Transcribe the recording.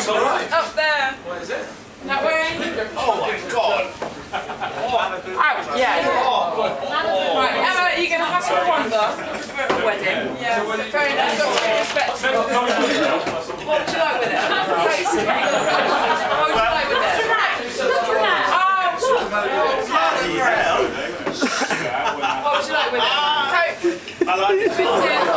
Up there. What is it? That way. Oh my god. Out, yeah. Oh, oh, oh. Right, Emma, you're going to have to wander. We're at a wedding. Yeah, very nice. Respectful. What would you like with it? what would you like with it? Bloody hell! Oh, what would you like with it? Coke? I like it.